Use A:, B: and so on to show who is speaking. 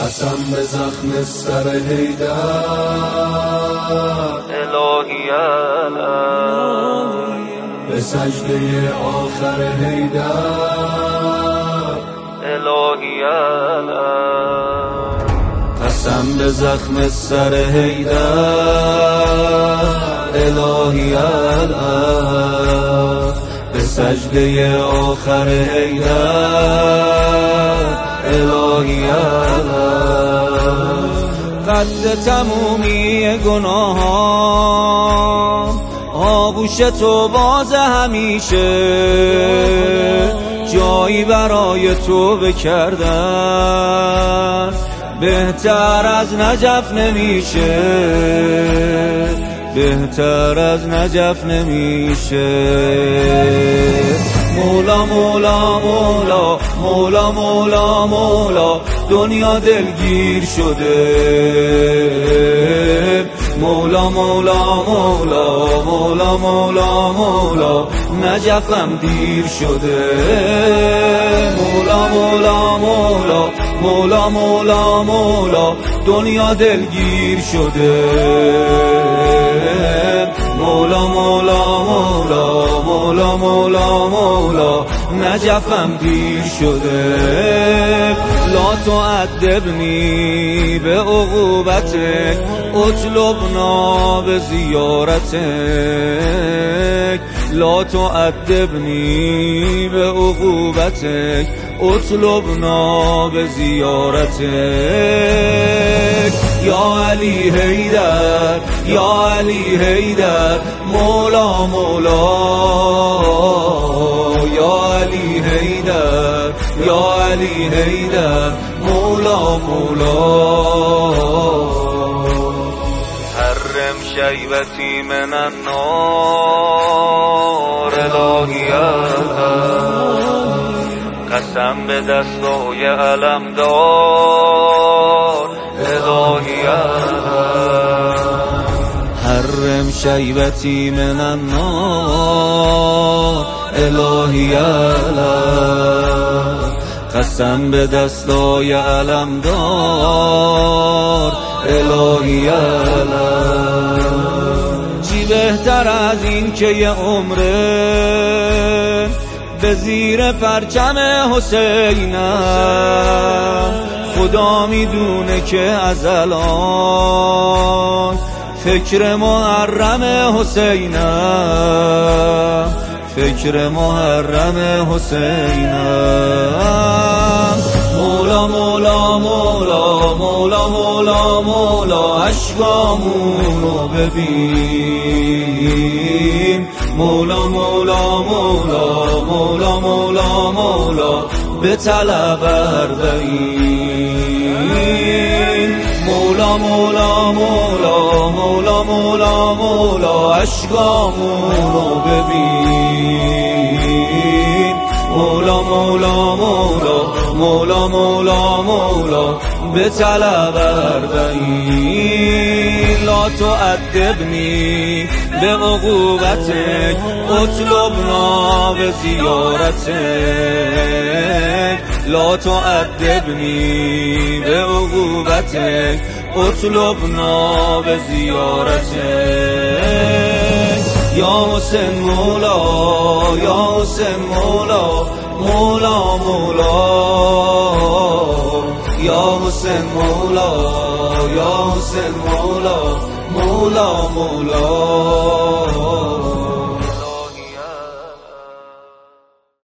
A: قسم به زخم سر هیدر
B: الهی
A: به سجده آخر هیدر
B: الهی
A: قسم به زخم سر هیدر الهی به سجده آخر هیدر الهی قد تمومی گناهان آبوش تو باز همیشه. جایی برای تو بکردن بهتر از نجف نمیشه. بهتر از نجف نمیشه. مولا مولا مولا. مولا مولا مولا دنیا دلگیر شده مولا مولا مولا مولا مولا مولا نجفم دیر شده مولا مولا مولا مولا مولا مولا دنیا دلگیر شده مولا مولا مولا مولا مولا مولا نجفم دیر شده. لا تو ادبنی به عقوبتک اطلبنا به زیارتک لا تو ادبنی به عقوبتک اطلبنا به زیارتک یا علی حیدر یا علی حیدر مولا مولا. یا علی حیدر یا علی حیدر مولا مولا.
B: حرم شیبتی من النار الهی قسم به دستای علم دار الهی
A: حرم شیبتی من النار الهی قسم به دستای علم دار الهی چی بهتر از این که یه عمره به زیر پرچم حسینم خدا می‌دونه که از الان فکر محرم حسینم فکر محرم حسینم مولا مولا مولا مولا مولا مولا اشکامونو ببین مولا مولا مولا مولا مولا مولا به طلب مولا مولا مولا مولا مولا مولا اشکامونو ببین. مولا مولا مولا مولا مولا مولا به طلب لا تو ادبنی به عقوبتک اطلبنا به زیارتک لا تو ادبنی به عقوبتک اطلبنا به زیارتک یا حسین مولا یا حسین مولا مولا مولا. یا حسین مولا یا حسین مولا مولا مولا.